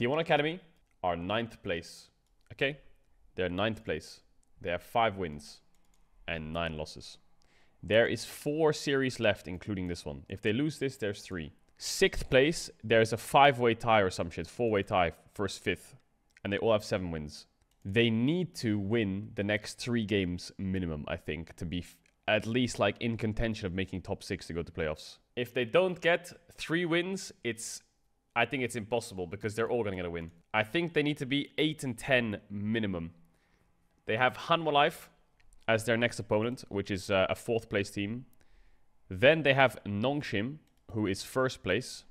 T1 Academy are ninth place. Okay? They're ninth place. They have five wins and nine losses. There is four series left, including this one. If they lose this, there's three. Sixth place, there's a five-way tie or some shit. Four-way tie, first, fifth. And they all have seven wins. They need to win the next three games minimum, I think, to be at least like in contention of making top six to go to playoffs. If they don't get three wins, it's I think it's impossible because they're all going to get a win. I think they need to be 8 and 10 minimum. They have Hanwha Life as their next opponent, which is uh, a fourth place team. Then they have Nongshim, who is first place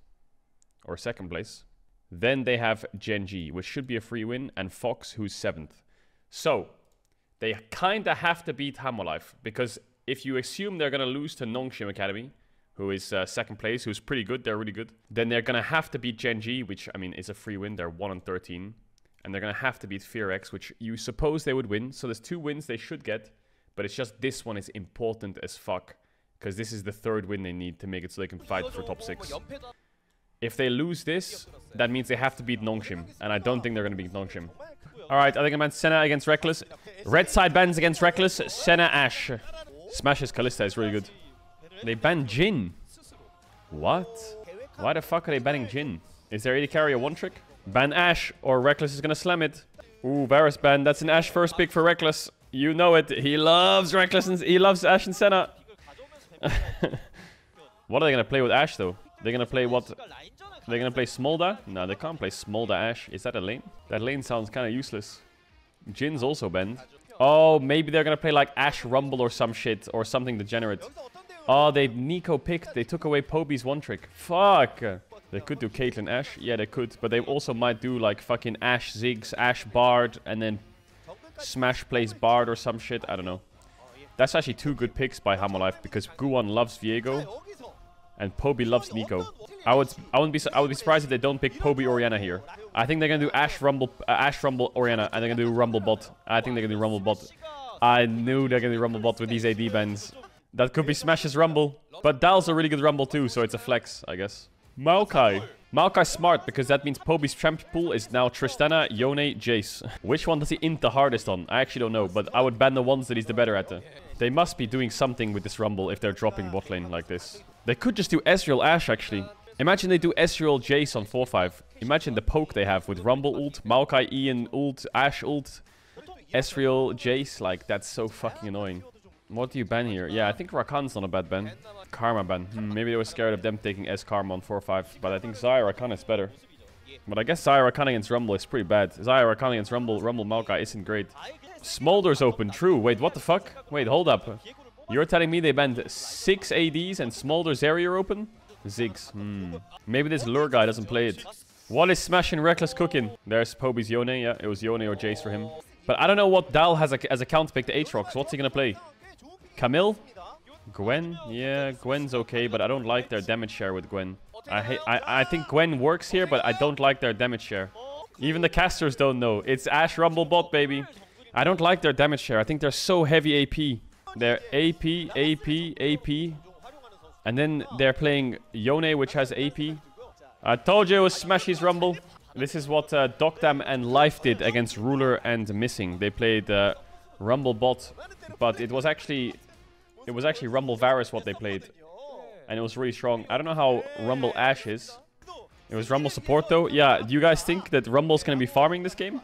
or second place. Then they have Gen.G, which should be a free win, and Fox, who's seventh. So they kind of have to beat Hanwha Life because if you assume they're going to lose to Nongshim Academy, who is uh, second place, who's pretty good, they're really good, then they're going to have to beat Gen.G, which, I mean, is a free win. They're 1 and 13. And they're going to have to beat FearX, which you suppose they would win. So there's two wins they should get, but it's just this one is important as fuck. Because this is the third win they need to make it so they can fight for top 6. If they lose this, that means they have to beat Nongshim. And I don't think they're going to beat Nongshim. Alright, I think I meant Senna against Rekkles. Red side bans against Rekkles. Senna Ashe. Smash's Kalista is really good. They ban Jhin. What? Why the fuck are they banning Jhin? Is there AD carry a one trick? Ban Ashe or Rekkles is gonna slam it. Ooh, Varus ban. That's an Ashe first pick for Rekkles. You know it. He loves Rekkles and he loves Ashe and Senna. what are they gonna play with Ashe though? They're gonna play what? They're gonna play Smolder? No, they can't play Smolder Ashe. Is that a lane? That lane sounds kind of useless. Jhin's also banned. Oh, maybe they're gonna play like Ashe Rumble or some shit or something degenerate. Oh, they Neeko picked. They took away Poby's one trick. Fuck. They could do Caitlyn Ashe. Yeah, they could. But they also might do like fucking Ashe Ziggs, Ashe Bard, and then Smash plays Bard or some shit. I don't know. That's actually two good picks by Hanwha Life because Guwon loves Viego and Poby loves Neeko. I would I wouldn't be I would be surprised if they don't pick Poby Orianna here. I think they're gonna do Ashe Rumble uh, Ashe Rumble Orianna and they're gonna do Rumble Bot. I think they're gonna do Rumble Bot. I knew they're gonna do Rumble Bot with these AD bans. That could be Smash's Rumble. But Dal's a really good Rumble too, so it's a flex, I guess. Maokai. Maokai's smart because that means Poby's champ pool is now Tristana, Yone, Jace. Which one does he int the hardest on? I actually don't know, but I would ban the ones that he's the better at. They must be doing something with this Rumble if they're dropping bot lane like this. They could just do Ezreal Ashe, actually. Imagine they do Ezreal Jace on 4-5. Imagine the poke they have with Rumble ult, Maokai Ian ult, Ashe ult, Ezreal Jace. Like, that's so fucking annoying. What do you ban here? Yeah, I think Rakan's not a bad ban. Karma ban. Hmm, maybe they were scared of them taking S Karma on 4-5. But I think Xayah Rakan is better. But I guess Xayah Rakan against Rumble is pretty bad. Xayah Rakan against Rumble, Rumble Maokai isn't great. Smolder's open, true. Wait, what the fuck? Wait, hold up. You're telling me they banned 6 ADs and Smolder's area open? Ziggs. Hmm. Maybe this lure guy doesn't play it. What is smashing Rekkles cooking? There's Poby's Yone. Yeah, it was Yone or Jace for him. But I don't know what Dal has a, as a counter pick to Aatrox. What's he gonna play? Camille? Gwen? Yeah, Gwen's okay, but I don't like their damage share with Gwen. I, hate, I, I think Gwen works here, but I don't like their damage share. Even the casters don't know. It's Ashe Rumble bot, baby. I don't like their damage share. I think they're so heavy AP. They're AP, AP, AP. And then they're playing Yone, which has AP. I told you it was Smashy's Rumble. This is what uh, Doctam and Life did against Ruler and Missing. They played uh, Rumble bot, but it was actually it was actually Rumble Varus what they played. And it was really strong. I don't know how Rumble Ashe is. It was Rumble support though. Yeah, do you guys think that Rumble's going to be farming this game?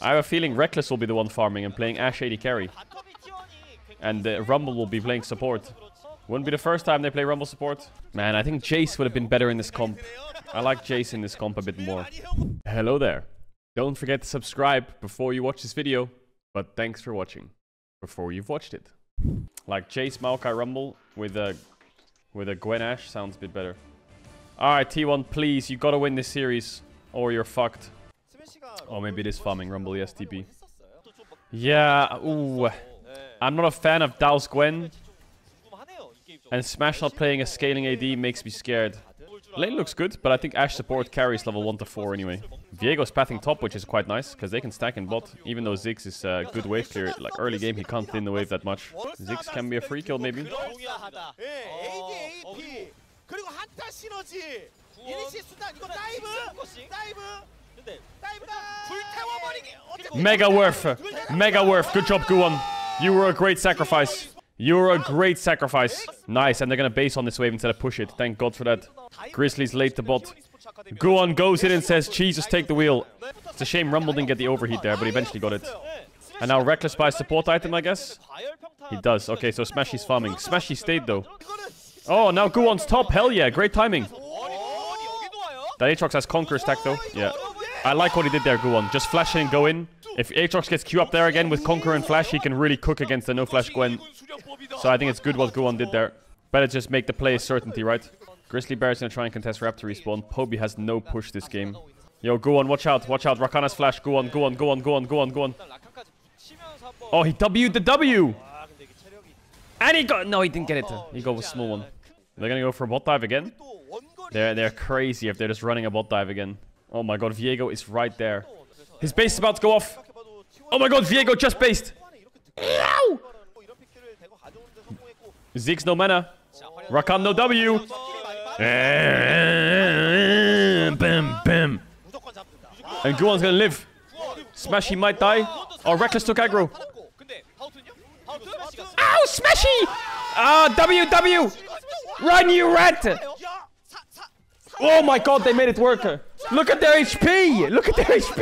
I have a feeling Rekkles will be the one farming and playing Ashe AD carry. And uh, Rumble will be playing support. Wouldn't be the first time they play Rumble support. Man, I think Jace would have been better in this comp. I like Jace in this comp a bit more. Hello there. Don't forget to subscribe before you watch this video. But thanks for watching. Before you've watched it. Like Jace Maokai Rumble with a with a Gwen Ashe sounds a bit better. Alright, T1, please. You gotta win this series. Or you're fucked. Or maybe it is farming Rumble, yes, TP. Yeah, ooh. I'm not a fan of Dal's Gwen. And Smash not playing a scaling AD makes me scared. Lane looks good, but I think Ash support carries level 1 to 4 anyway. Viego's pathing top, which is quite nice, because they can stack in bot, even though Ziggs is a good wave clear. Like, early game, he can't thin the wave that much. Ziggs can be a free kill, maybe. Mega worth. Mega worth. Good job, Guwon. You were a great sacrifice. You were a great sacrifice. Nice, and they're gonna base on this wave instead of push it. Thank God for that. Grizzly's late to bot. Guwon goes in and says, Jesus, take the wheel. It's a shame Rumble didn't get the overheat there, but he eventually got it. And now Rekkles buys support item, I guess? He does. Okay, so Smashy's farming. Smashy stayed, though. Oh, now Guwon's top. Hell yeah, great timing. That Aatrox has Conquer stack, though. Yeah. I like what he did there, Guwon. Just flash in and go in. If Aatrox gets Q up there again with Conquer and Flash, he can really cook against the no-flash Gwen. So I think it's good what Guwon did there. Better just make the play a certainty, right? Grizzly Bear's gonna try and contest Raptor respawn. Poby has no push this game. Yo, go on, watch out, watch out. Rakana's flash. Go on, go on, go on, go on, go on, go on. Oh, he W'd the W! And he got... No, he didn't get it. He got a small one. They're gonna go for a bot dive again? They're, they're crazy if they're just running a bot dive again. Oh my god, Viego is right there. His base is about to go off. Oh my god, Viego just based. Ziggs no mana. Rakan no W. Bam, bam. And Guwon's gonna live. Smashy might die. Oh, Rekkles took aggro. Ow, Smashy! Ah, W, W! Run, you rat! Oh my god, they made it work. Look at their HP! Look at their HP!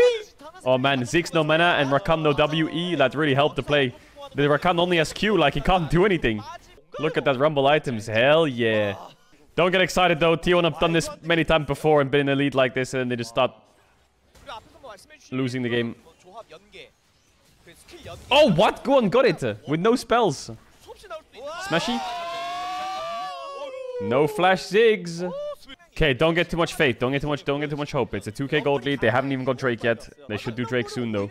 Oh man, Ziggs no mana and Rakan no WE. That really helped the play. The Rakan only has Q, like he can't do anything. Look at that Rumble items. Hell yeah. Don't get excited though. T1 have done this many times before and been in a lead like this and they just start losing the game. Oh, what? Go on, got it. With no spells. Smashy. No flash Ziggs. Okay, don't get too much faith. Don't get too much. Don't get too much hope. It's a 2k gold lead. They haven't even got Drake yet. They should do Drake soon though.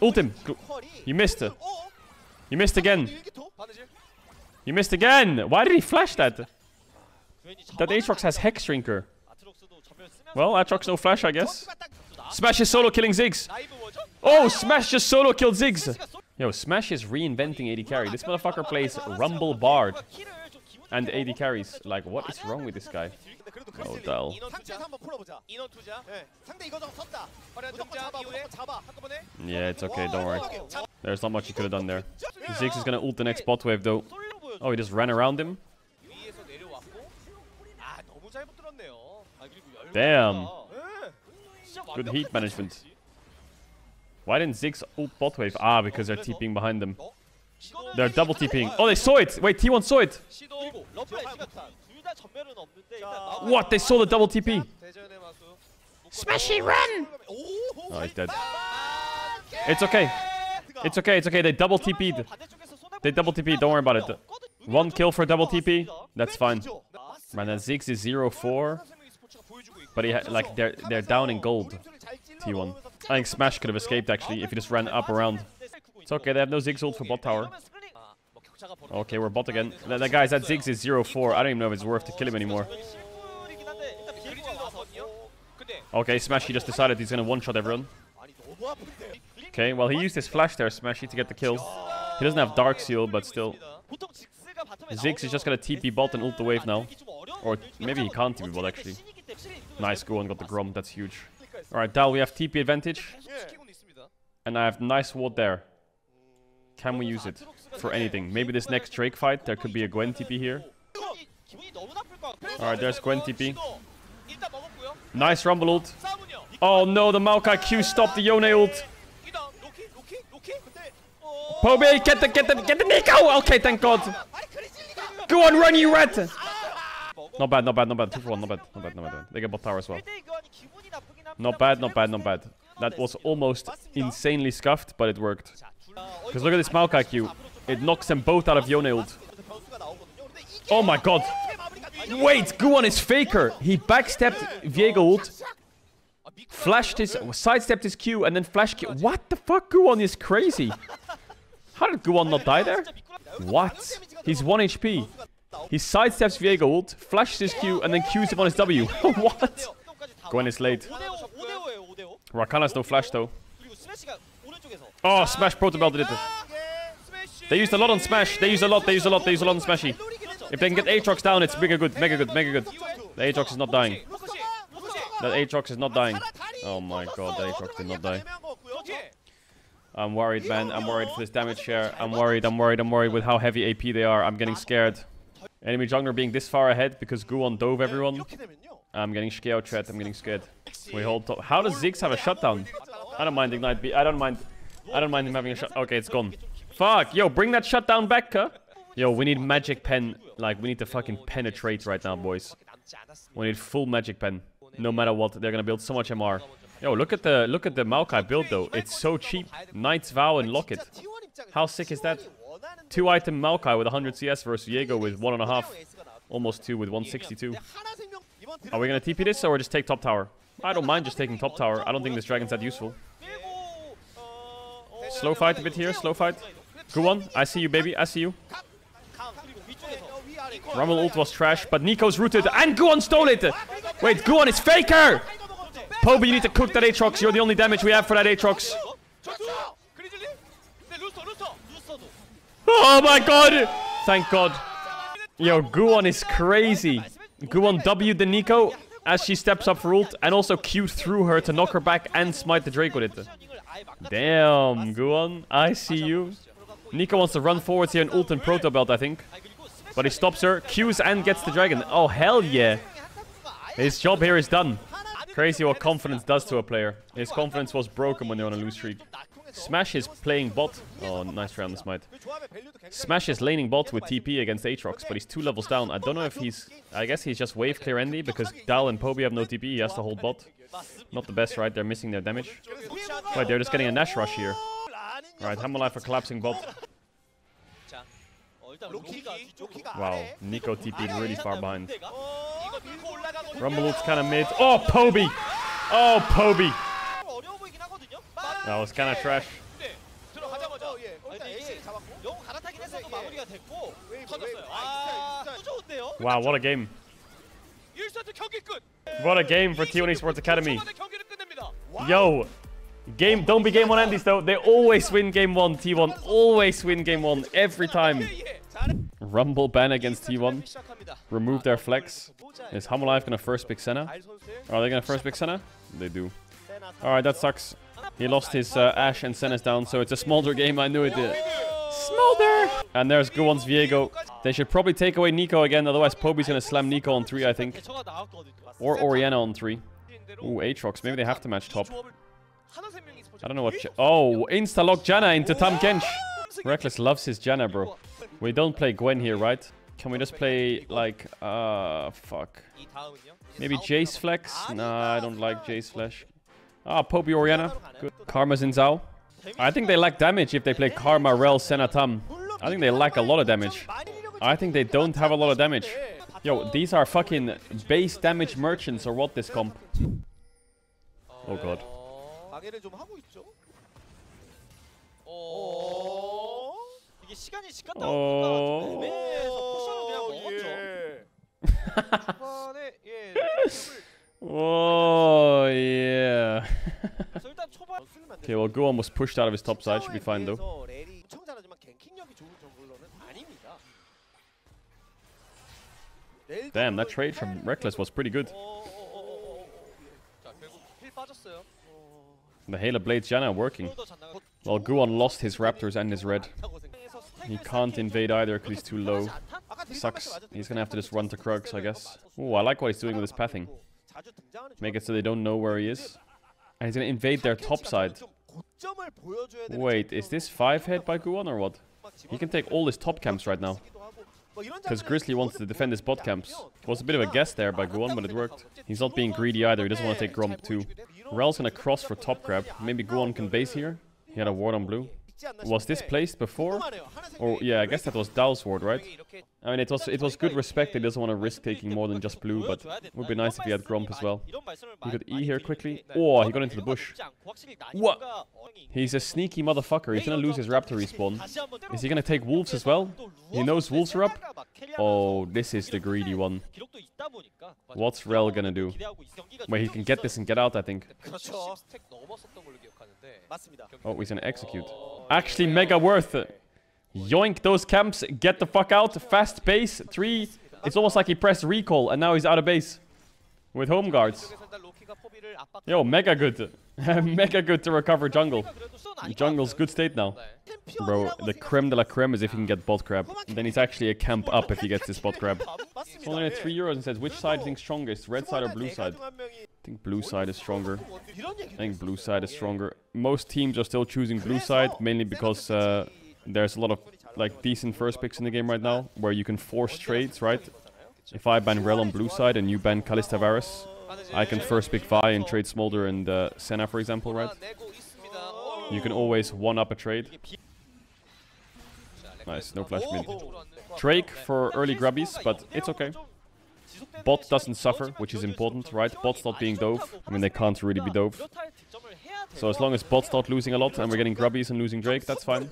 Ult him. You missed it. You missed again. You missed again. Why did he flash that? That Aatrox has Hexdrinker. Well, Aatrox no flash, I guess. Smash is solo killing Ziggs. Oh, Smash just solo killed Ziggs. Yo, Smash is reinventing AD carry. This motherfucker plays Rumble Bard and AD carries. Like, what is wrong with this guy? Oh, Dell. Yeah, it's okay, don't worry. There's not much he could have done there. Ziggs is gonna ult the next bot wave, though. Oh, he just ran around him? Damn. Good heat management. Why didn't Ziggs ult bot wave? Ah, because they're TPing behind them. They're double TPing. Oh, they saw it! Wait, T1 saw it! What? They saw the double TP! Smashy, run! Oh, he's dead. It's okay. It's okay, it's okay. They double TP'd. They double TP, don't worry about it. One kill for double TP, that's fine. Man, that Ziggs is 0-4. But he like they're they're down in gold. T1. I think Smash could have escaped actually if he just ran up around. It's okay, they have no Ziggs ult for bot tower. Okay, we're bot again. That, that guys, that Ziggs is 0-4. I don't even know if it's worth to kill him anymore. Okay, Smashy just decided he's gonna one-shot everyone. Okay, well he used his flash there, Smashy, to get the kill. He doesn't have Dark Seal, but still. Ziggs is just gonna TP bot and ult the wave now. Or maybe he can't TP bot actually. Nice, go and got the Grom, that's huge. Alright, Dal, we have TP advantage. And I have nice ward there. Can we use it for anything? Maybe this next Drake fight, there could be a Gwen TP here. Alright, there's Gwen TP. Nice Rumble ult. Oh no, the Maokai Q stopped the Yone ult. Poby, get the, get the, get the Neeko! Okay, thank God. Go on, run, you rat! Not bad, not bad, not bad. Two for one, not bad, not bad, not bad. They get bot tower as well. Not bad, not bad, not bad. That was almost insanely scuffed, but it worked. Because look at this Maokai Q. It knocks them both out of Yone ult. Oh my god. Wait, Guwon is faker. He backstepped Viego ult, flashed his, sidestepped his Q, and then flash Q. What the fuck? Guwon is crazy. How did Guwon not die there? What? He's 1 HP. He sidesteps Viego ult, flashes his Q, and then Qs him on his W. what? Gwen is late. Rakana's no flash though. Oh, Smash Protobell did it. They used a lot on Smash. They used a lot, they used a lot, they used a lot on Smashy. If they can get Aatrox down, it's mega good, mega good, mega good. The Aatrox is not dying. That Aatrox is not dying. Oh my god, the Aatrox did not die. I'm worried, man. I'm worried for this damage share. I'm worried, I'm worried, I'm worried with how heavy AP they are. I'm getting scared. Enemy jungler being this far ahead because Guwon dove everyone. I'm getting scared. I'm getting scared. We hold top. How does Ziggs have a shutdown? I don't mind Ignite B. I don't mind. I don't mind him having a shot. Okay, it's gone. Fuck. Yo, bring that shutdown back, huh? Yo, we need magic pen. Like, we need to fucking penetrate right now, boys. We need full magic pen. No matter what, they're gonna build so much MR. Yo, look at the look at the Maokai build though. It's so cheap. Knight's Vow and Locket. How sick is that? Two item Maokai with 100 CS versus Viego with one and a half. Almost two with 162. Are we gonna TP this or just take top tower? I don't mind just taking top tower. I don't think this dragon's that useful. Slow fight a bit here, slow fight. Go on, I see you baby, I see you. Rumble ult was trash, but Neeko's rooted and Guwon stole it! Wait, Guwon is faker! Poby, you need to cook that Aatrox. You're the only damage we have for that Aatrox. Oh my god! Thank god. Yo, Guwon is crazy. Guwon W the Neeko as she steps up for ult and also Q through her to knock her back and smite the Drake with it. Damn, Guwon. I see you. Neeko wants to run forwards here and ult and proto belt, I think. But he stops her, Qs and gets the dragon. Oh, hell yeah. His job here is done. Crazy what confidence does to a player. His confidence was broken when they're on a lose streak. Smash is playing bot. Oh, nice round the smite. Smash is laning bot with TP against Aatrox, but he's two levels down. I don't know if he's... I guess he's just wave clear Endy because Dal and Poby have no TP. He has to hold bot. Not the best, right? They're missing their damage. Right, they're just getting a Nash rush here. Alright, Hanwha Life are collapsing bot. Wow, Neeko TP'd really far behind. Rumble ult's kind of mid. Oh, Poby! Oh, Poby! That was kind of trash. Wow, what a game. What a game for T1 Esports Academy. Yo, game, don't be game one Andys though. They always win game one, T1. Always win game one, every time. Rumble ban against T1. Remove their flex. Is Hanwha Life gonna first pick Senna? Are they gonna first pick Senna? They do. Alright, that sucks. He lost his uh, Ashe and Senna's down, so it's a Smolder game. I knew it did. Smolder! And there's Guwon's Viego. They should probably take away Neeko again, otherwise Poby's gonna slam Neeko on 3, I think. Or Orianna on 3. Ooh, Aatrox. Maybe they have to match top. I don't know what... Oh, insta-lock Janna into Tahm Kench. Rekkles loves his Janna, bro. We don't play Gwen here, right? Can we just play, like, uh, fuck. Maybe Jace Flex? Nah, I don't like Jace Flash. Ah, Poby Orianna. Good. Karma's in Zhao. I think they lack damage if they play Karma, Rell, Senna, Tahm. I think they lack a lot of damage. I think they don't have a lot of damage. Yo, these are fucking base damage merchants or what this comp? Oh god. Oh yeah. okay, well Guwon was pushed out of his top side, should be fine though. Damn, that trade from Rekkles was pretty good. The Halo Blades Janna working. Well, Guwon lost his Raptors and his red. He can't invade either because he's too low. Sucks. He's gonna have to just run to Krugs, I guess. Oh, I like what he's doing with his pathing. Make it so they don't know where he is. And he's gonna invade their top side. Wait, is this 5 head by Guwon or what? He can take all his top camps right now. Because Grizzly wants to defend his bot camps. It was a bit of a guess there by Guwon, but it worked. He's not being greedy either, he doesn't want to take Gromp too. Rell's gonna cross for top grab. Maybe Guwon can base here. He had a ward on blue. Was this placed before? Or, yeah, I guess that was Dal's ward, right? I mean, it was it was good respect. He doesn't want to risk taking more than just blue, but it would be nice if he had Gromp as well. He could E here quickly. Oh, he got into the bush. What? He's a sneaky motherfucker. He's going to lose his Raptor respawn. Is he going to take Wolves as well? He knows Wolves are up. Oh, this is the greedy one. What's Rell going to do? Wait, he can get this and get out, I think. Oh, he's going to execute. Actually, mega worth it. Yoink those camps. Get the fuck out. Fast pace. Three. It's almost like he pressed recall and now he's out of base. With home guards. Yo, mega good. mega good to recover jungle. Jungle's good state now. Bro, the creme de la creme is if he can get bot crab. Then he's actually a camp up if he gets this bot crab. It's only at 3 euros and says, which side think strongest, red side or blue side? I think blue side is stronger. I think blue side is stronger. Most teams are still choosing blue side, mainly because... Uh, there's a lot of like decent first picks in the game right now where you can force trades, right? If I ban Rell on blue side and you ban Kalista, Tavares, I can first pick Vi and trade Smolder and uh, Senna, for example, right? You can always one-up a trade. Nice, no flash mid. Drake for early grubbies, but it's okay. Bot doesn't suffer, which is important, right? Bot's not being dove. I mean, they can't really be dove. So as long as bot's not losing a lot and we're getting grubbies and losing Drake, that's fine.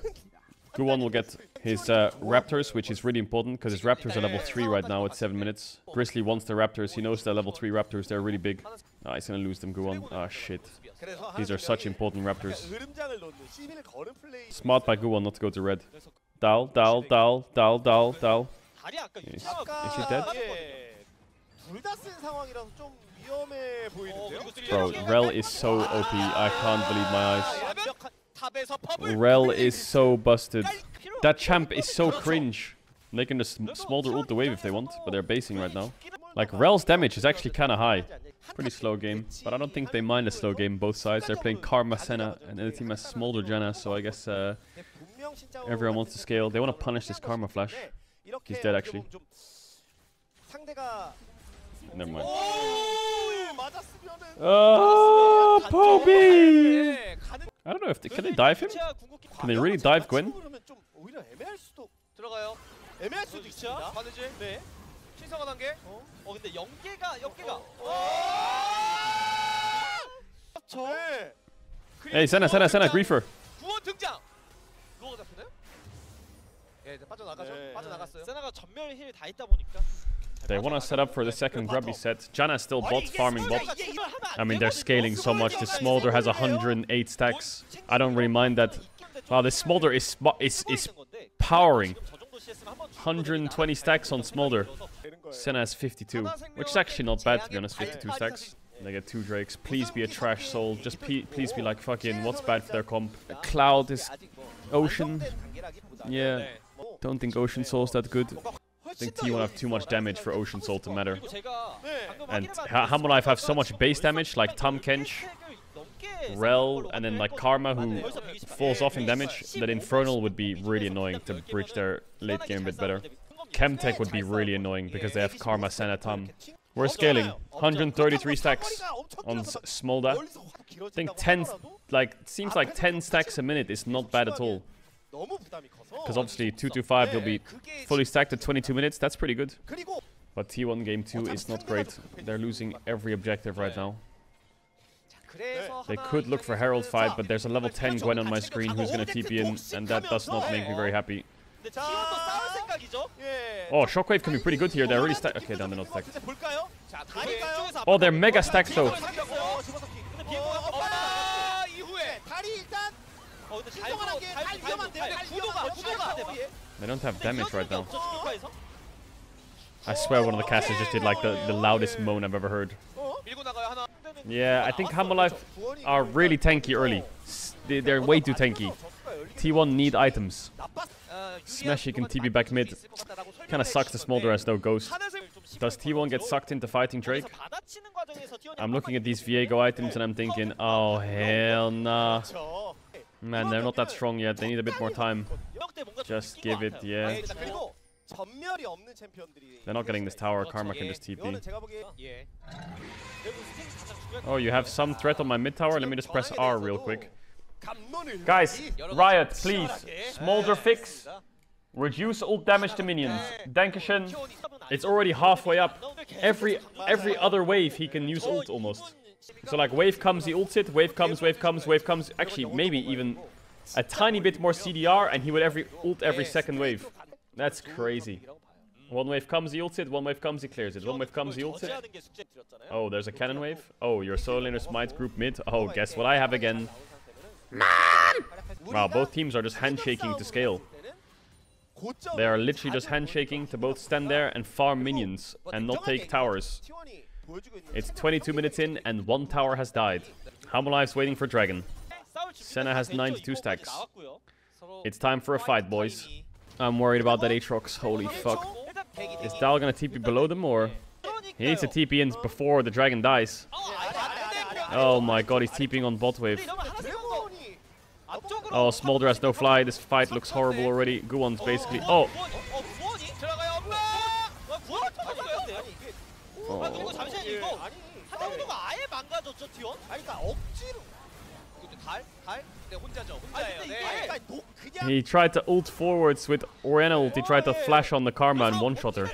Guwon will get his uh, Raptors, which is really important because his Raptors are level 3 right now at 7 minutes. Grizzly wants the Raptors. He knows they're level 3 Raptors. They're really big. Ah, he's going to lose them, Guwon. Ah, shit. These are such important Raptors. Smart by Guwon not to go to red. Dal, Dal, Dal, Dal, Dal, Dal. Is, is he dead? Bro, Rell is so OP. I can't believe my eyes. Rell is so busted. That champ is so cringe. They can just smolder ult the wave if they want, but they're basing right now. Like, Rell's damage is actually kind of high. Pretty slow game, but I don't think they mind a slow game, both sides. They're playing Karma Senna, and the team has Smolder Janna, so I guess uh, everyone wants to scale. They want to punish this Karma Flash. He's dead, actually. Never mind. Oh, Poppy. 네, don't know if they, can they dive him? Can they really dive Gwen? 오히려 애매할 수도 들어가요. 애매할 수도 위치야 있습니다. 바느질. 네. 신성한 단계. 어? 어 근데 연계가 연계가. 저 네. Hey, Senna, Senna, Senna, Griefer. 구원 등장. 루어가 잡히나요? 예, 이제 빠져나가죠. 네. 빠져나갔어요. 세나가 전멸 힐 다 있다 보니까. They want to set up for the second grubby set. Janna still bot farming bot. I mean, they're scaling so much. The Smolder has 108 stacks. I don't really mind that. Wow, the Smolder is, is, is powering. 120 stacks on Smolder. Senna has 52, which is actually not bad, to be honest, 52 stacks. They get two Drakes. Please be a trash soul. Just please be like, fucking, what's bad for their comp? Cloud is Ocean. Yeah. Don't think Ocean Soul's that good. I think T1 have too much damage for Ocean Soul to matter. And Ha- Hanwha Life have so much base damage, like Tahm Kench, Rell, and then like Karma, who falls off in damage, that Infernal would be really annoying to bridge their late game a bit better. Chemtech would be really annoying because they have Karma, Senna, Tahm. We're scaling. 133 stacks on S- Smolder. I think 10, like, seems like 10 stacks a minute is not bad at all. Because obviously 2-5 will be fully stacked at 22 minutes. That's pretty good. But T1 game 2 is not great. They're losing every objective right now. They could look for Herald 5, but there's a level 10 Gwen on my screen who's going to TP in, and that does not make me very happy. Oh, Shockwave can be pretty good here. They're already stacked. Okay, down they're not stacked. Oh, they're mega stacked though. They don't have damage right now. I swear one of the casters just did like the, the loudest moan I've ever heard. Yeah, I think Hanwha Life are really tanky early. They, are way too tanky. T1 need items. Smashy can TB back mid. Kinda sucks the Smolder as though Ghost. Does T1 get sucked into fighting Drake? I'm looking at these Viego items and I'm thinking, oh hell nah. Man, they're not that strong yet. They need a bit more time. Just give it, yeah. They're not getting this tower. Karma can just TP. Oh, you have some threat on my mid tower? Let me just press R real quick. Guys, Riot, please. Smolder fix. Reduce all damage to minions. Dankeschön. It's already halfway up. Every every other wave he can use ult almost. So like wave comes, he ults it, wave comes, wave comes, wave comes. Actually, maybe even a tiny bit more CDR and he would every ult every second wave. That's crazy. One wave comes, he ults it, one wave comes, he clears it. One wave comes, he ults it. Oh, there's a cannon wave. Oh, your solo laner smite group mid. Oh, guess what I have again. Man! Wow, both teams are just handshaking to scale. They are literally just handshaking to both stand there and farm minions and not take towers. It's 22 minutes in and one tower has died. Hanwha Life's waiting for Dragon. Senna has 92 stacks. It's time for a fight, boys. I'm worried about that Aatrox. Holy fuck. Is Dal gonna TP below them or... He needs to TP in before the dragon dies. Oh my god, he's TPing on bot wave. Oh, Smolder has no fly. This fight looks horrible already. Guwon's basically... Oh! 티원? 아니, 그러니까 억지로. 달? 달? 근데 혼자죠, 혼자예요. 네. He tried to ult forwards with Orianna. He tried to flash on the Karma and one-shot her.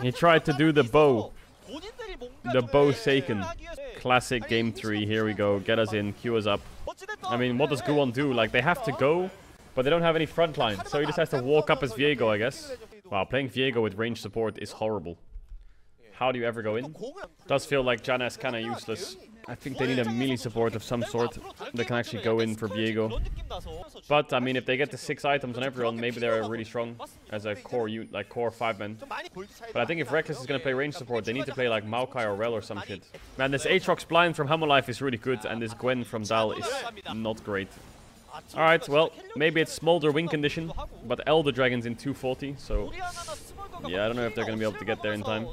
He tried to do the bow. The bow Saken. Classic game 3. Here we go. Get us in. Queue us up. I mean, what does Guwon do? Like, they have to go, but they don't have any front line. So he just has to walk up as Viego, I guess. Wow, playing Viego with range support is horrible. How do you ever go in? Does feel like Janna is kind of useless. I think they need a melee support of some sort that can actually go in for Viego. But I mean, if they get the six items on everyone, maybe they're really strong as a core unit, like core five men. But I think if Rekkles is gonna play range support, they need to play like Maokai or Rell or some shit. Man, this Aatrox Blind from Hanwha Life is really good, and this Gwen from Dal is not great. Alright, well, maybe it's Smolder win condition, but Elder Dragon's in 240, so... Yeah, I don't know if they're gonna be able to get there in time.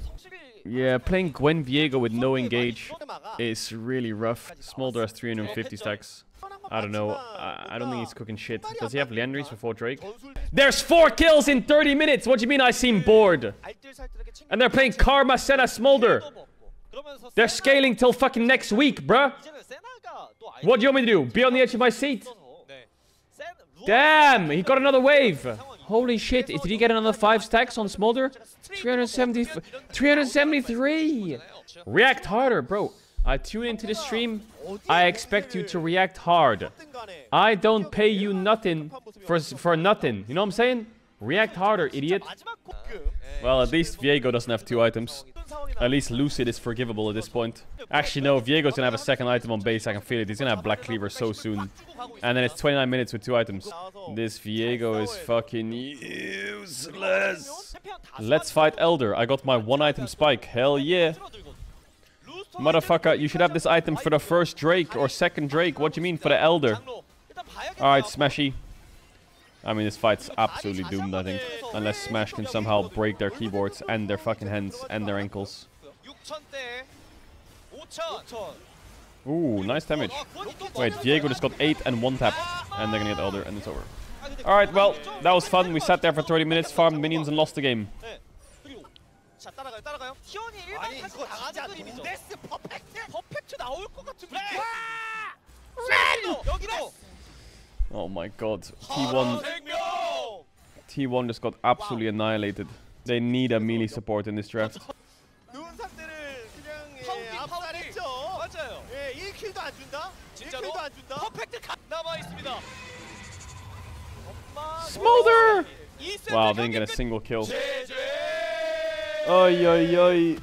Yeah, playing Gwen Viego with no engage is really rough. Smolder has 350 stacks. I don't know. I, I don't think he's cooking shit. Does he have Liandry's before Drake? There's four kills in 30 minutes! What do you mean I seem bored? And they're playing Karma, Senna, Smolder. They're scaling till fucking next week, bruh. What do you want me to do? Be on the edge of my seat? Damn, he got another wave. Holy shit, did he get another 5 stacks on Smolder? 370, 373. React harder, bro. I tune into the stream. I expect you to react hard. I don't pay you nothing for, for nothing. You know what I'm saying? React harder, idiot. Well, at least Viego doesn't have two items. At least Lucid is forgivable at this point. Actually, no, Viego's gonna have a second item on base. I can feel it. He's gonna have Black Cleaver so soon. And then it's 29 minutes with two items. This Viego is fucking useless. Let's fight Elder. I got my one item spike. Hell yeah. Motherfucker, you should have this item for the first Drake or second Drake. What do you mean for the Elder? Alright, Smashy. I mean, this fight's absolutely doomed, I think. Unless Smash can somehow break their keyboards and their fucking hands and their ankles. Ooh, nice damage. Wait, Viego just got 8 and 1 tap. And they're gonna get older, and it's over. Alright, well, that was fun. We sat there for 30 minutes, farmed minions, and lost the game. Oh my god. T1... T1 just got absolutely annihilated. They need a melee support in this draft. Smolder! Wow, they didn't get a single kill. Oi, oi, oi.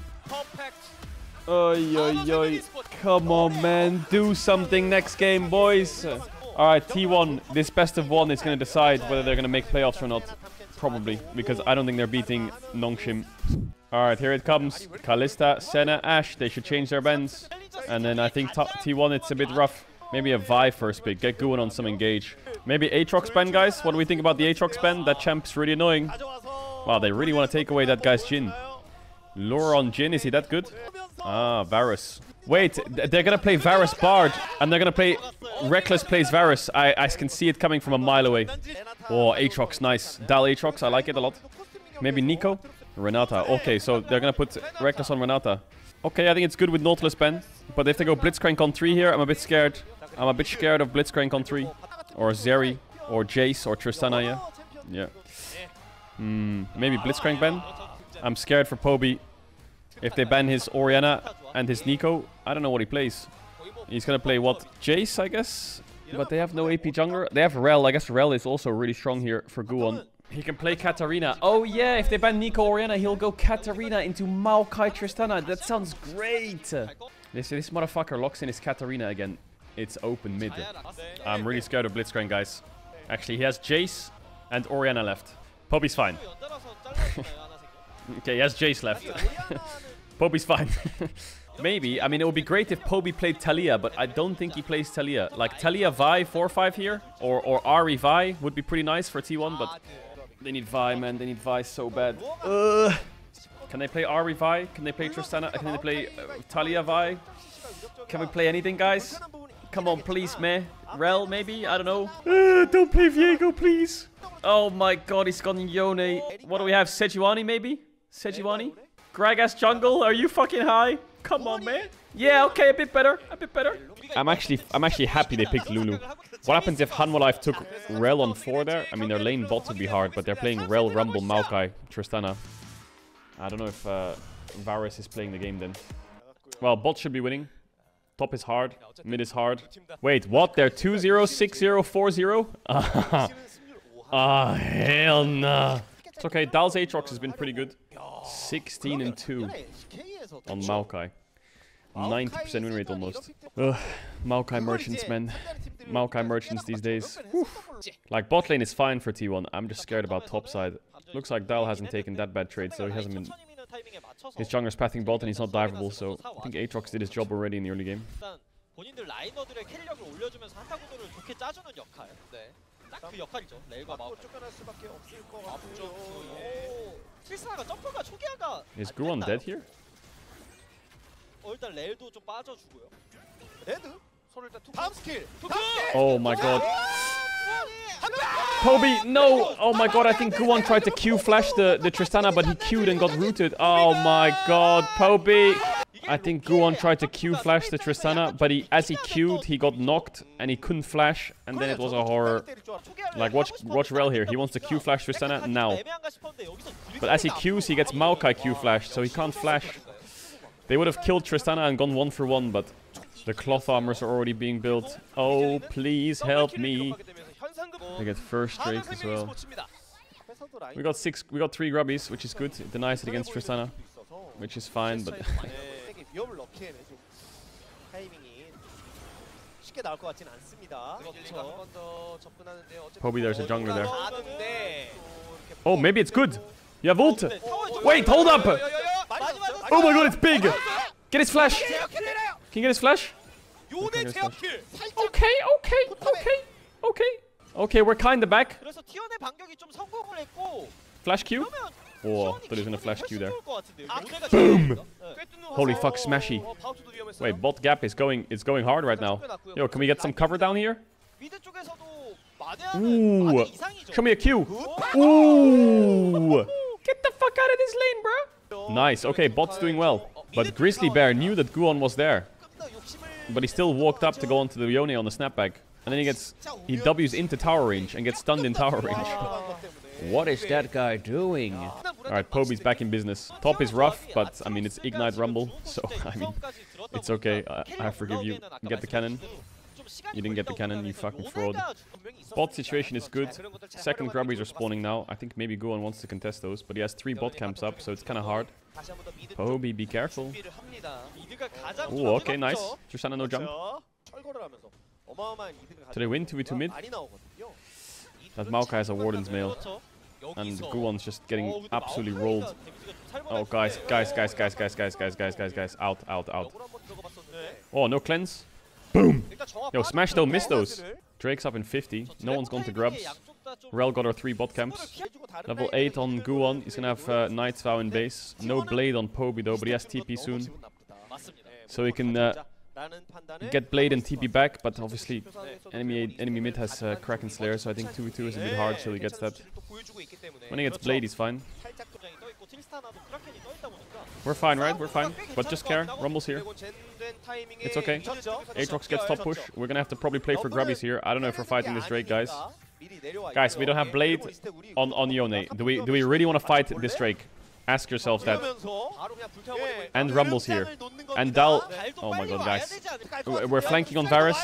Oi, oi, oi. Come on, man. Do something next game, boys. All right, T1, this best of one is going to decide whether they're going to make playoffs or not. Probably, because I don't think they're beating Nongshim. All right, here it comes. Kalista, Senna, Ashe. They should change their bends. And then I think T1, it's a bit rough. Maybe a Vi first pick. Get going on some engage. Maybe Aatrox ban, guys. What do we think about the Aatrox ban? That champ's really annoying. Wow, they really want to take away that guy's Jhin. Lore on Jhin, is he that good? Ah, Varus. Wait, they're gonna play Varus Bard, and they're gonna play... Rekkles plays Varus. I, I can see it coming from a mile away. Oh, Aatrox, nice. Dal Aatrox, I like it a lot. Maybe Neeko? Renata. Okay, so they're gonna put Rekkles on Renata. Okay, I think it's good with Nautilus Ben. But if they go Blitzcrank on 3 here, I'm a bit scared. I'm a bit scared of Blitzcrank on 3. Or Zeri. Or Jace. Or Tristana, yeah. Yeah. Hmm, maybe Blitzcrank ban? I'm scared for Poby. If they ban his Orianna and his Neeko, I don't know what he plays. He's gonna play what? Jace, I guess? But they have no AP jungler. They have Rell. I guess Rell is also really strong here for Guwon. He can play Katarina. Oh yeah, if they ban Neeko Orianna, he'll go Katarina into Maokai Tristana. That sounds great. This, this motherfucker locks in his Katarina again. It's open mid. I'm really scared of Blitzcrank, guys. Actually, he has Jace and Orianna left. Poby's fine. Okay, he has Jace left. Poby's fine. Maybe. I mean, it would be great if Poby played Taliyah, but I don't think he plays Taliyah. Like, Taliyah Vi 4-5 here, or, or Ahri Vi would be pretty nice for T1, but they need Vi, man. They need Vi so bad. Ugh. Can they play Ahri Vi? Can they play Tristana? Can they play uh, Taliyah Vi? Can we play anything, guys? Come on, please, man. Rell, maybe? I don't know. Uh, don't play Viego, please. Oh my god, he's gone Yone. What do we have? Sejuani, maybe? Sejuani? Gragas jungle? Are you fucking high? Come on, man. Yeah, okay, a bit better. A bit better. I'm actually I'm actually happy they picked Lulu. What happens if Hanwha Life took Rell on 4 there? I mean, their lane bot would be hard, but they're playing Rell, Rumble, Maokai, Tristana. I don't know if uh, Varus is playing the game then. Well, bot should be winning. Top is hard. Mid is hard. Wait, what? They're 2-0, 6-0, 4-0? Ah, hell nah. It's okay. Dal's Aatrox has been pretty good. 16 and 2 on Maokai. 90% win rate almost. Ugh, Maokai merchants, man. Maokai merchants these days. Whew. Like, bot lane is fine for T1. I'm just scared about top side. Looks like Dal hasn't taken that bad trade, so he hasn't been... His jungler's pathing bot and he's not diveable, so I think Aatrox did his job already in the early game. 본인들 라이너들의 캐리력을 올려주면서 한타 구도를 좋게 짜주는 역할. 네. 딱 그 역할이죠. 렐과 마우. 쫓겨날 수밖에 없을 것 앞쪽. 같고요. 오. 실사가 점프가 초기화가 Is 됐나요? dead here? 어, 일단 렐도 좀 빠져주고요. 레드. 다음 스킬. Oh my god. Kobe, no! Oh my god, I think Guwon tried to Q flash the, the Tristana, but he Q'd and got rooted. Oh my god, Kobe! I think Guwon tried to Q flash the Tristana, but he, as he Q'd, he got knocked and he couldn't flash, and then it was a horror. Like, watch, watch Rell here. He wants to Q flash Tristana now. But as he Qs, he gets Maokai Q flash, so he can't flash. They would have killed Tristana and gone one for one, but the cloth armors are already being built. Oh, please help me. They get first strike as well. We got six. We got three grubbies, which is good. It denies it against Tristana, which is fine. But Probably there's a jungler there. Oh, maybe it's good. You have ult. Wait, hold up. Oh my god, it's big. Get his flash. Can you get his flash? Okay, okay, okay, okay, okay. We're kinda back. Flash Q? Whoa, thought he was gonna flash Q there. Boom! Holy fuck, smashy. Wait, bot gap is going it's going hard right now. Yo, can we get some cover down here? Ooh! Show me a Q! Ooh! Get the fuck out of this lane, bro! Nice, okay, bot's doing well. But Grizzly Bear knew that Guwon was there. But he still walked up to go onto the Yone on the snapback. And then he gets... He W's into tower range and gets stunned in tower range. What is that guy doing? Alright, Poby's back in business. Top is rough, but I mean, it's Ignite Rumble. So, I mean, it's okay. I, I forgive you. Get the cannon. You didn't get the cannon, you fucking fraud. Bot situation is good. Second grubbies are spawning now. I think maybe Gohan wants to contest those, but he has three bot camps up, so it's kind of hard. Pohobi, be careful. Oh, okay, nice. Tristana, no jump. Do they win 2v2 mid? That Maokai has a Warden's Mail. And Guwon's just getting absolutely rolled. Oh, guys, guys, guys, guys, guys, guys, guys, guys, guys, guys. Out, out, out. Oh, no cleanse. Yo, Smash though, miss those. Drake's up in 50. No one's gone to grubs. Rell got our three bot camps. Level 8 on Guwon. He's gonna have uh, Knight's Vow in base. No Blade on Poby though, but he has TP soon. So he can uh, get Blade and TP back, but obviously enemy enemy mid has uh, Kraken Slayer, so I think 2v2 is a bit hard till he gets that. When he gets Blade, he's fine. We're fine, right? We're fine. But just care. Rumble's here. It's okay. Aatrox gets top push. We're gonna have to probably play for grubbies here. I don't know if we're fighting this Drake, guys. Guys, we don't have Blade on, on Yone. Do we, do we really want to fight this Drake? Ask yourselves that. And Rumble's here. And Dal... Oh my god, guys. We're flanking on Varus.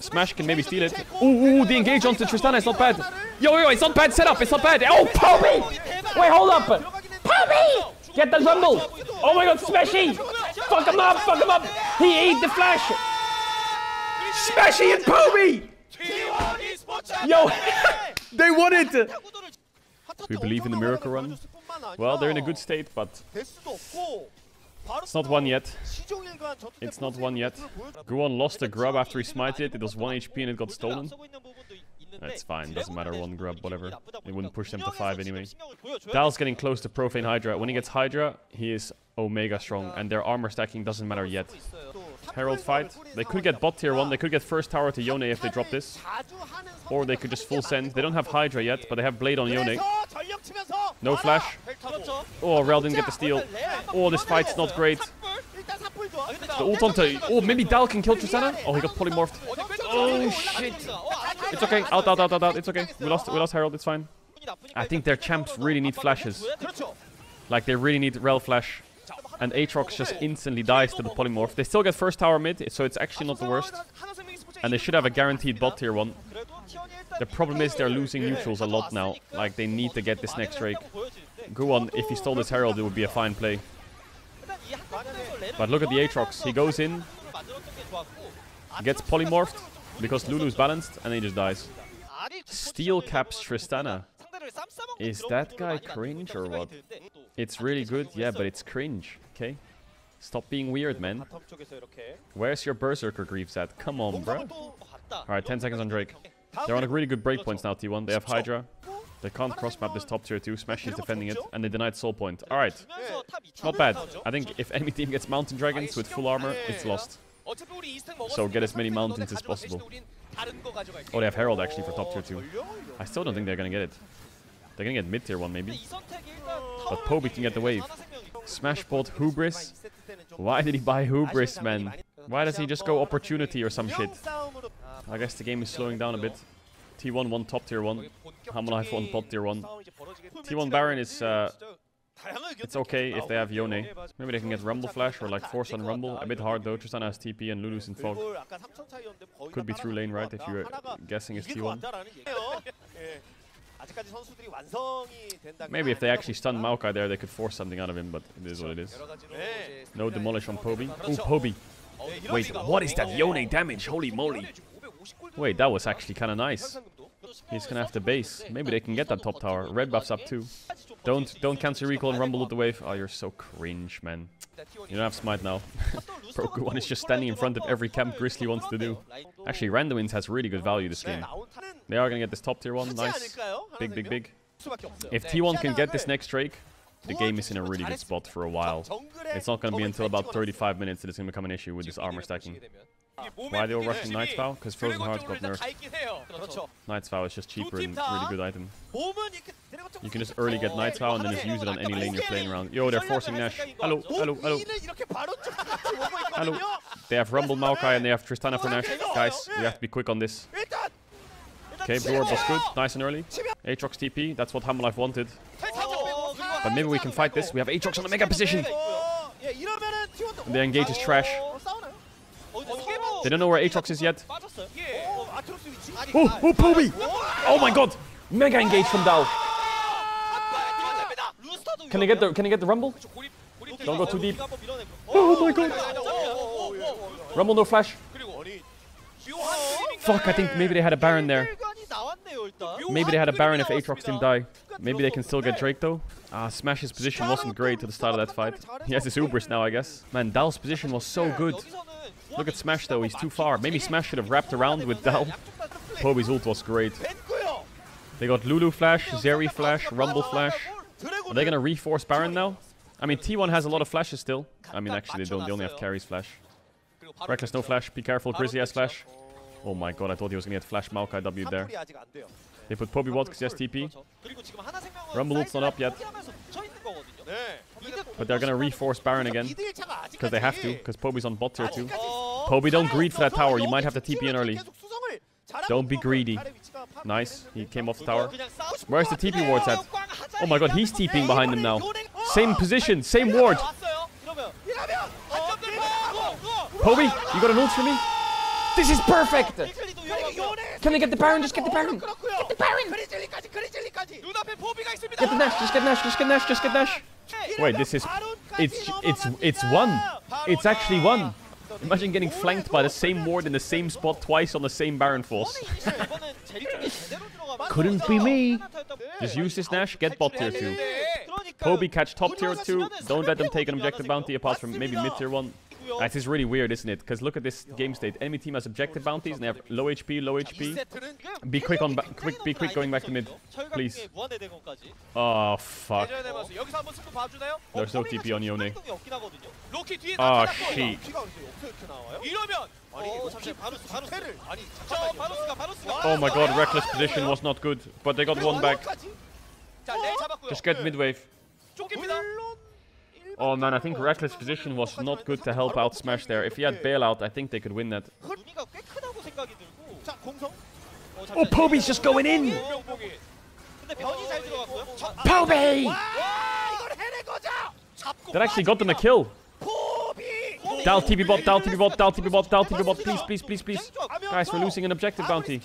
Smash can maybe steal it. Ooh, ooh the engage on Tristana is not bad. Yo, yo, it's not bad setup. It's not bad. Oh, Poppy! Wait, hold up. Poppy! Get the rumble! Oh my god, Smashy! Fuck him up, fuck him up! He ate the flash! Smashy and Poby! Yo, they won it! We believe in the miracle run. Well, they're in a good state, but it's not one yet. It's not one yet. Guwon lost the grub after he smited it. It was 1 HP and it got stolen. That's fine. Doesn't matter. One grub, whatever. It wouldn't push them to five anyway. Dal's getting close to Profane Hydra. When he gets Hydra, he is Omega strong. And their armor stacking doesn't matter yet. Herald fight. They could get bot tier 1. They could get first tower to Yone if they drop this. Or they could just full send. They don't have Hydra yet, but they have Blade on Yone. No flash. Oh, Rell didn't get the steal. Oh, this fight's not great. The ult onto... Oh, maybe Dal can kill Tristana? Oh, he got polymorphed. Oh shit! It's okay. Out, out, out, out, out. It's okay. We lost. We lost Herald. It's fine. I think their champs really need flashes. Like they really need Rell flash. And Aatrox just instantly dies to the polymorph. They still get first tower mid, so it's actually not the worst. And they should have a guaranteed bot tier 1. The problem is they're losing neutrals a lot now. Like, they need to get this next Drake. Guwon, if he stole this Herald, it would be a fine play. But look at the Aatrox. He goes in, gets polymorphed, because Lulu's balanced and he just dies. Steel Caps Tristana. Is that guy cringe or what? It's really good, yeah, but it's cringe, okay? Stop being weird, man. Where's your Berserker Greaves at? Come on, bro. Alright, 10 seconds on Drake. They're on a really good breakpoints now, T1. They have Hydra. They can't cross-map this top tier 2. Smash is defending it, and they denied soul point. Alright. Not bad. I think if any team gets Mountain Dragons with full armor, it's lost. So get as many mountains as possible. Oh, they have Herald actually for top tier 2. I still don't think they're gonna get it. They're gonna get mid tier 1 maybe. But Poby can get the wave. Smash bought Hubris. Why did he buy Hubris, man? Why does he just go Opportunity or some shit? I guess the game is slowing down a bit. T1 won top tier 1. Hanwha Life won bot tier 1. T1 Baron is, uh, It's okay if they have Yone. Maybe they can get Rumble Flash or like Force on Rumble. A bit hard though, Tristana has TP and Lulu's in Fog. Could be through lane right if you're guessing it's T1. Maybe if they actually stun Maokai there, they could force something out of him, but it is what it is. No demolish on Poby. Ooh, Poby. Wait, what is that Yone damage? Holy moly. Wait, that was actually kind of nice. He's gonna have to base. Maybe they can get that top tower. Red buff's up too. Don't don't cancel recall and rumble with the wave. Oh, you're so cringe, man. You don't have smite now. Pro Guwon is just standing in front of every camp Grizzly wants to do. Actually, Randuin's has really good value this game. They are gonna get this top tier one. Nice. Big, big, big. If T1 can get this next Drake, the game is in a really good spot for a while. It's not gonna be until about 35 minutes that it's gonna become an issue with this armor stacking. Ideal Russian Knight's Vow? Because Frozen Heart got nerfed. Knight's Vow is just cheaper and really good item. You can just early get Knight's Vow and then just use it on any lane you're playing around. Yo, they're forcing Nash. Hello, hello, hello. Hello. They have Rumble Maokai and they have Tristana for Nash. Guys, we have to be quick on this. Okay, Blue was good. Nice and early. Aatrox TP. That's what Hanwha Life wanted. But maybe we can fight this. We have Aatrox on the mega position. And the engage is trash. They don't know where Aatrox is yet. Oh, oh, Poby! Oh my god! Mega engage from Dao. Can I get the can I get the rumble? Don't go too deep. Oh my god! Rumble no flash. Fuck, I think maybe they had a Baron there. Maybe they had a Baron if Aatrox didn't die. Maybe they can still get Drake though. Uh, Smash's position wasn't great to the start of that fight. He has his Hubris now, I guess. Man, Dal's position was so good. Look at Smash though, he's too far. Maybe Smash should have wrapped around with down. Poby's ult was great. They got Lulu Flash, Zeri Flash, Rumble Flash. Are they gonna reforce Baron now? I mean, T1 has a lot of flashes still. I mean, actually, they don't. They only have carries flash. Rekkles, no flash. Be careful. Grizzly has flash. Oh my god, I thought he was gonna get flash Maokai W there. They put Poby Watt because he has TP. Rumble ult's not up yet. But they're gonna reforce Baron again. Because they have to, because Poby's on bot tier too. Poby, don't greed for that tower. You might have to TP in early. Don't be greedy. Nice. He came off the tower. Where's the TP wards at? Oh my god, he's TPing behind them now. Same position, same ward. Poby, you got an ult for me? This is perfect! Can I get the Baron? Just get the Baron! Get the Baron! Get the Nash, just get Nash, just get Nash, just get Nash! Wait, this is... It's... it's... it's one! It's actually one! Imagine getting flanked by the same ward in the same spot twice on the same Baron Force. Couldn't be me. Just use this Nash, get bot tier 2. Poby catch top tier 2. Don't let them take an objective bounty apart from maybe mid tier 1. Right, it's really weird, isn't it? Because look at this game state. Enemy team has objective bounties and they have low HP, low HP. Be quick on quick be quick going back to mid. Please. Oh fuck. There's no TP on Yone. Oh shit. Oh my god, Rekkles position was not good, but they got one back. Just get mid wave. Oh man, I think Rekkles Physician was not good to help out Smash there. If he had bailout, I think they could win that. Oh, Poby's just going in! Poby! That actually got them a kill. Dal TP bot, Dal TP bot, Dal TP bot, Dal TP bot, please, please, please, please. Guys, we're losing an objective bounty.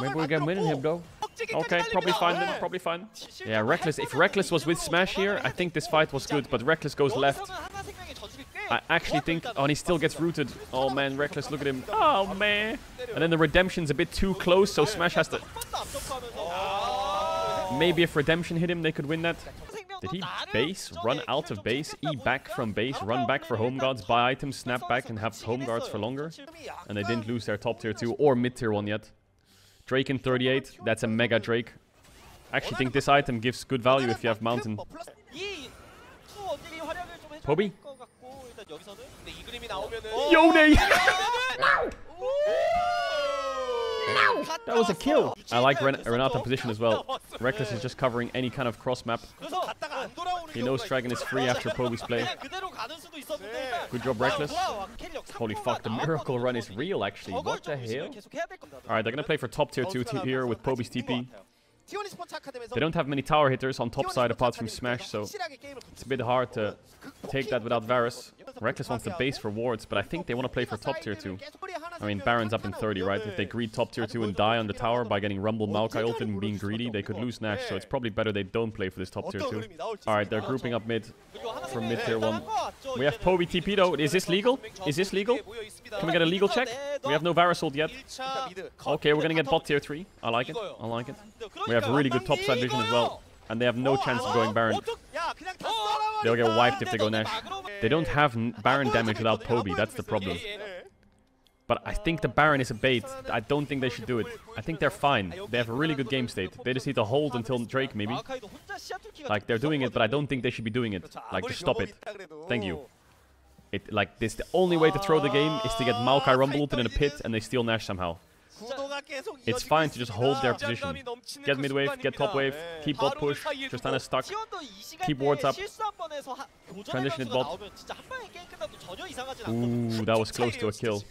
Maybe we can win him though. Okay, probably fine then, probably fine. Yeah, Rekkles. If Rekkles was with Smash here, I think this fight was good, but Rekkles goes left. I actually think... Oh, and he still gets rooted. Oh man, Rekkles, look at him. Oh man. And then the Redemption's a bit too close, so Smash has to... Oh. Maybe if Redemption hit him, they could win that. Did he base, run out of base, E back from base, run back for home guards, buy items, snap back, and have home guards for longer? And they didn't lose their top tier 2 or mid tier 1 yet. Drake in 38, that's a mega Drake. I actually think this item gives good value if you have Mountain. Poby? 근 That was a kill. I like Ren position as well. Rekkles is just covering any kind of cross map. He knows Dragon is free after Poby's play. Good job, Rekkles. Holy fuck, the miracle run is real, actually. What the hell? Alright, they're gonna play for top tier 2 here with Poby's TP. They don't have many tower hitters on top side apart from Smash, so it's a bit hard to take that without Varus. Rekkles wants the base for wards, but I think they want to play for top tier 2. I mean, Baron's up in 30, right? If they greed top tier 2 and die on the tower by getting Rumble Maokai ulted and being greedy, they could lose Nash, so it's probably better they don't play for this top tier 2. Alright, they're grouping up mid. From mid tier 1. We have Poby TP though. Is this legal? Is this legal? Can we get a legal check? We have no Varus ult yet. Okay, we're gonna get bot tier 3. I like it. I like it. We have really good top side vision as well. And they have no chance of going Baron. They'll get wiped if they go Nash. They don't have Baron damage without Poby, that's the problem. But I think the Baron is a bait. I don't think they should do it. I think they're fine. They have a really good game state. They just need to hold until Drake, maybe. Like, they're doing it, but I don't think they should be doing it. Like, just stop it. Thank you. It Like, this, the only way to throw the game is to get Maokai Rumble in a pit and they steal Nash somehow. It's fine to just hold their position. Get mid wave, get top wave, keep bot push. Tristana stuck. Keep wards up. Transition it bot. Ooh, that was close to a kill.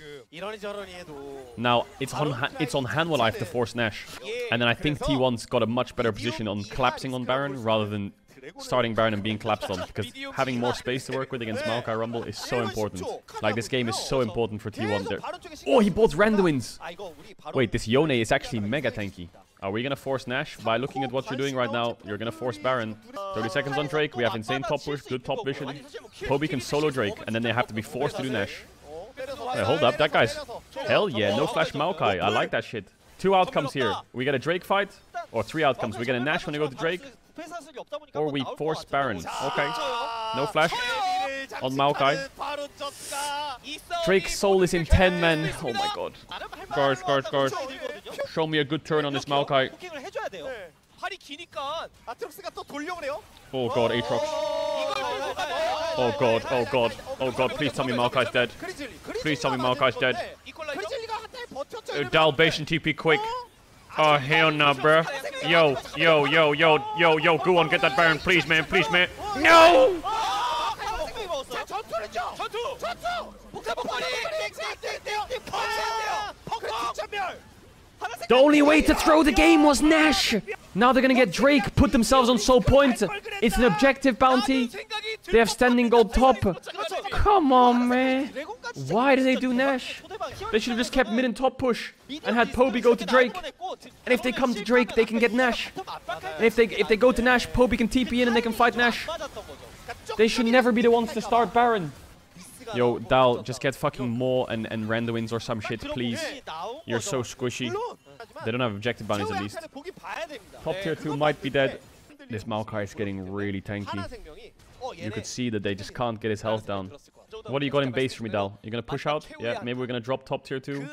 Now it's on it's on Hanwha Life to force Nash, and then I think T1's got a much better position on collapsing on Baron rather than starting Baron and being collapsed on. Because having more space to work with against Maokai Rumble is so important. Like, this game is so important for T1. They're oh, he bought Randuin's! Wait, this Yone is actually mega tanky. Are we gonna force Nash? By looking at what you're doing right now, you're gonna force Baron. 30 seconds on Drake, we have insane top push, good top vision. Poby can solo Drake, and then they have to be forced to do Nash. Hey, hold up, that guy's... Hell yeah, no flash Maokai, I like that shit. Two outcomes here. We get a Drake fight, or three outcomes. We get a Nash when we go to Drake, or we force Baron. Okay. No flash. On Maokai. Drake's Soul is in 10 men. Oh my god. Guards, guards, guards. Show me a good turn on this Maokai. Oh god, Aatrox. Oh god, oh god, oh god, please tell me Maokai's dead. Please tell me Maokai's dead. Uh, Dalbation TP quick. Oh hell no, bro. Yo, yo, yo, yo, yo, yo, go on, get that Baron, please, man, please, man. No! The only way to throw the game was Nash. Now they're gonna get Drake, put themselves on soul point. It's an objective bounty. They have standing gold top. Come on, man. Why do they do Nash? They should have just kept mid and top push and had Poby go to Drake. And if they come to Drake, they can get Nash. And if they if they go to Nash, Poby can TP in and they can fight Nash. They should never be the ones to start Baron. Yo, Dal, just get fucking more and, and Randuins or some shit, please. You're so squishy. They don't have objective bounties at least. Top tier 2 might be dead. This Maokai is getting really tanky. You could see that they just can't get his health down. What do you got in base for me, Dal? You're gonna push out? Yeah, maybe we're gonna drop top tier 2.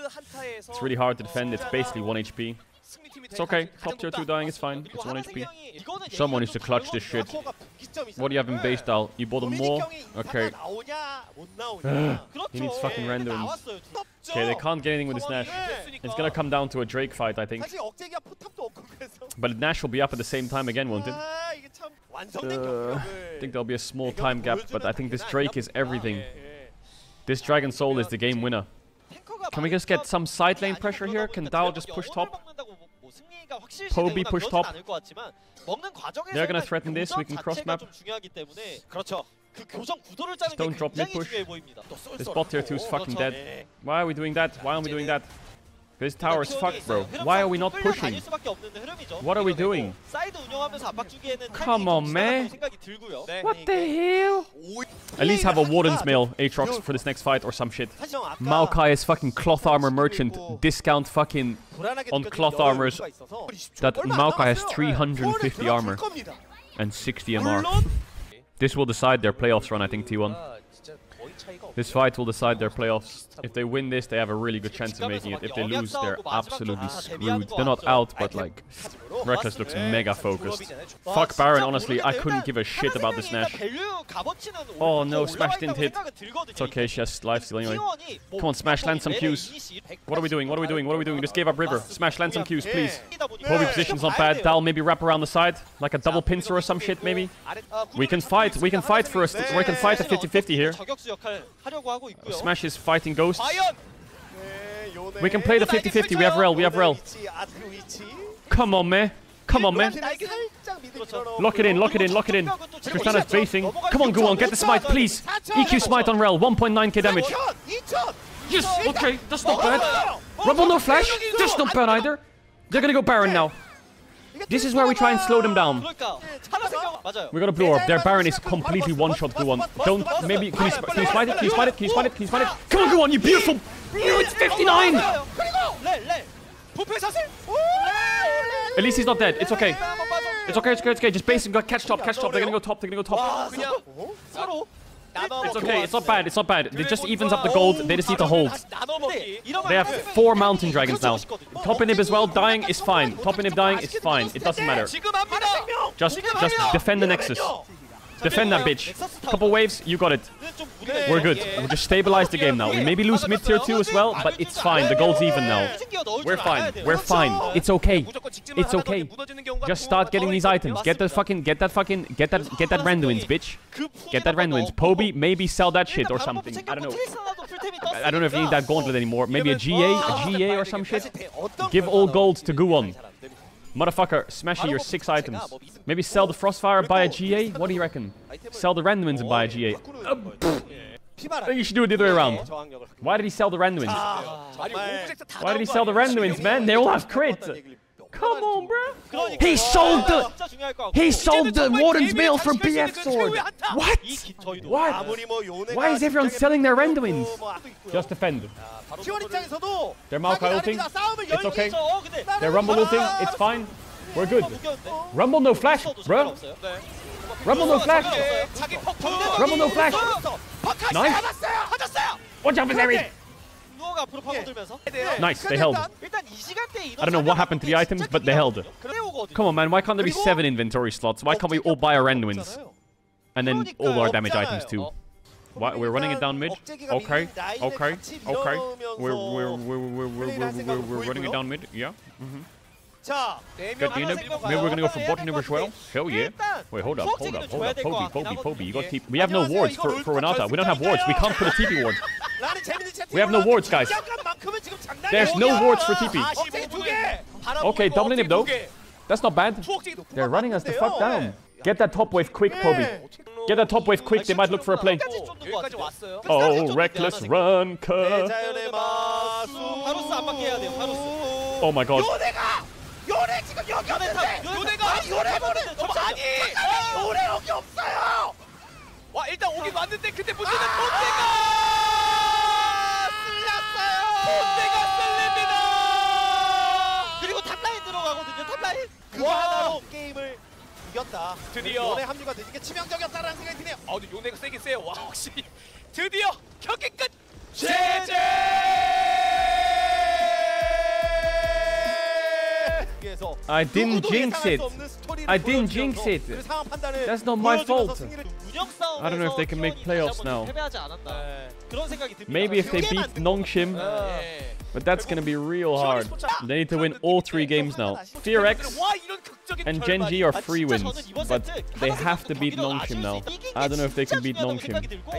It's really hard to defend, it's basically 1 HP. It's okay. Top tier 2 dying is fine. It's 1 HP. Someone needs to clutch this shit. What do you have in base style? You bought a more? Okay. he needs fucking randoms. Okay, they can't get anything with this Nash. It's gonna come down to a Drake fight, I think. But Nash will be up at the same time again, won't it? Uh, I think there'll be a small time gap, but I think this Drake is everything. This Dragon Soul is the game winner. Can we just get some side lane pressure here? Can Dao just push top? Poby push top. They're gonna threaten this, we can cross map. 그렇죠. 그 교정 구도를 짜는 게 don't drop mid 굉장히 push. 중요해 보입니다. This bot tier 2 is fucking dead. 네. Why are we doing that? Why aren't we doing that? This tower is fucked, bro. Why are we not pushing? What are we doing? Come on, man. What the hell? At least have a Warden's Mail, Aatrox, for this next fight or some shit. Maokai is fucking Cloth Armor Merchant. Discount fucking on Cloth Armors. That Maokai has 350 armor and 60 MR. This will decide their playoffs run, I think, T1. This fight will decide their playoffs. If they win this, they have a really good chance of making it. If they lose, they're absolutely screwed. They're not out, but like, Rekkles looks mega focused. Fuck Baron, honestly, I couldn't give a shit about this Nash. Oh no, Smash didn't hit. It's okay, she has lifesteal anyway. Come on, Smash, land some Qs. What are we doing? What are we doing? What are we doing? Just gave up River. Smash, land some Qs, please. Poby position's not bad. Dal, maybe wrap around the side. Like a double pincer or some shit, maybe. We can fight. We can fight for. We can fight a 50-50 here. Smash is fighting Ghosts. We can play the 50-50. We have Rell. We have Rell. Come on, man. Come on, man. Lock it in, lock it in, lock it in. Tristana's basing. Come on, Guwon, get the smite, please. EQ smite on Rell, 1.9k damage. Yes, okay, that's not bad. Rumble no flash, that's not bad either. They're gonna go Baron now. This is where we try and slow them down. We're gonna blue orb. Their Baron is completely one-shot Guwon. Don't, maybe, can you, sp- can you smite it? Can you smite it? Can you smite it? Can you smite it? Come on, Guwon, you beautiful. You, it's 59. At least he's not dead. It's okay. It's okay, it's okay, it's okay. Just base him, go catch top, catch top. They're gonna go top, they're gonna go top. It's okay, it's not bad, it's not bad. It just evens up the gold, they just need to hold. They have four mountain dragons now. Top inhib as well, dying is fine. Top inhib dying is fine. It doesn't matter. Just just defend the nexus. Defend that bitch. Couple waves, you got it. We're good. We'll just stabilize the game now. We maybe lose mid tier 2 as well, but it's fine. The gold's even now. We're fine. We're fine. It's okay. It's okay. Just start getting these items. Get the fucking get that fucking get that get that Randuins, bitch. Get that Randuins. Poby, maybe sell that shit or something. I don't know. I don't know if you need that gauntlet anymore. Maybe a GA, a GA or some shit. Give all gold to Guwon. Motherfucker, smash your six items. Maybe sell the Frostfire, buy a GA? What do you reckon? Sell the Randuins and buy a GA. I think you should do it the other way around. Why did he sell the Randuins? Why did he sell the Randuins, man? They all have crit. Come on, bro. He sold the he sold the Warden's Mail from BF Sword. What? What? Why is everyone selling their renderings? Just defend them. They're Maokai ulting. It's okay. They're Rumble ulting. It's fine. We're good. Rumble no flash, bro. Rumble no flash. Rumble no flash. Nice. Watch out for Zeri. 누어가 앞으로 파고들면서 Nice, they held. 일단 이 시간대에 I don't know what happened to the items, but they held. Come on, man. Why can't there be seven inventory slots? Why can't we all buy our Randuins? And then all our damage items too. Why, we're running it down mid. Okay, okay, okay. We're we're we're we're we're we're, we're, we're running it down mid. Yeah. hmm 자, 네 Good unit. Maybe we're gonna go for bot numbers as well. Hell yeah. Wait, hold up, hold up, hold up. Poby, Poby, Poby. You got TP. We have no wards for, for Renata. We don't have wards. We can't put a TP ward. We have no wards, guys. There's no wards for TP. Okay, doubling him though. That's not bad. They're running us the fuck down. Get that top wave quick, Poby. Get that top wave quick. They might look for a play. Oh, Rekkles run, cuz. Oh my god. 요네 저거 아니. 요네 여기 없어요. 와 일단 오긴 왔는데 근데 문제는 아! 본대가 본대가 쓸립니다. 그리고 탑라인 들어가거든요, 탑라인. 그거 와. 하나로 게임을 이겼다. 드디어. 요네 합류가 되는 게 치명적이었다라는 생각이 드네요. 아 근데 요네가 세긴 세요. 와 확실히 드디어 경기 끝. 위에 I didn't jinx it. I didn't jinx it. That's not my fault. I don't know if they can make playoffs now. Maybe if they beat Nongshim. But that's going to be real hard. They need to win all three games now. FearX and Gen.G are free wins, but they have to beat Nongshim now. I don't know if they can beat Nongshim.